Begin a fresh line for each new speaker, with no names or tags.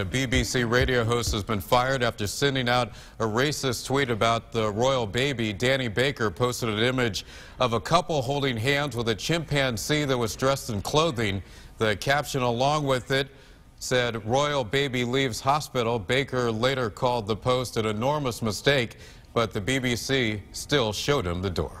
A BBC radio host has been fired after sending out a racist tweet about the royal baby. Danny Baker posted an image of a couple holding hands with a chimpanzee that was dressed in clothing. The caption along with it said, Royal baby leaves hospital. Baker later called the post an enormous mistake, but the BBC still showed him the door.